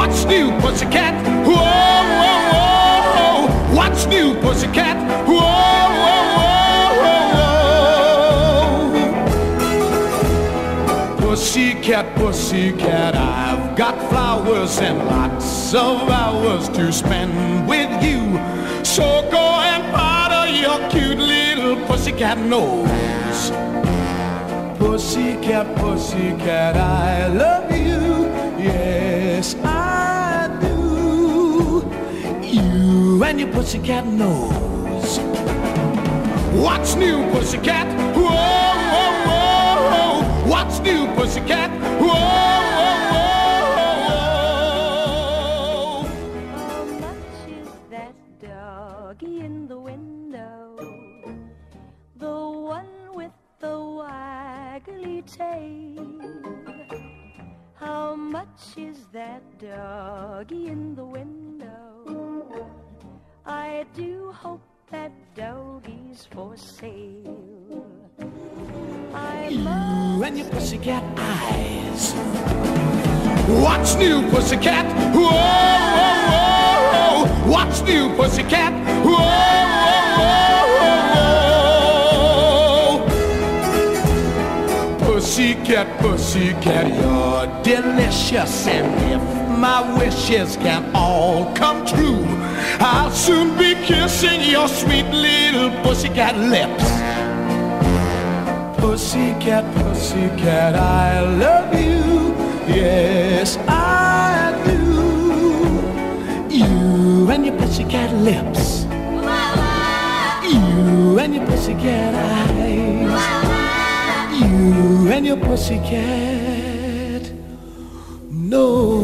What's new, pussycat? Whoa, whoa, whoa. What's new, pussycat? Whoa, whoa, whoa, whoa. Pussycat, pussycat, I've got flowers and lots of hours to spend with you. So go and powder your cute little pussycat nose. Pussycat, pussycat, I love you. Yes, I do. You and your pussycat nose. What's new, pussycat? Whoa, whoa, whoa. What's new, pussycat? Whoa, whoa, whoa. How much is that doggy in the window? The one with the waggly tail. Much is that doggy in the window? I do hope that doggy's for sale. I You and your pussycat eyes. What's new, pussycat? Whoa, whoa, whoa. What's new, pussycat? Pussycat, pussycat, you're delicious. And if my wishes can all come true, I'll soon be kissing your sweet little pussycat lips. Pussycat, pussycat, I love you. Yes, I do. You and your pussycat lips. You and your pussycat eyes. Your pussycat nose.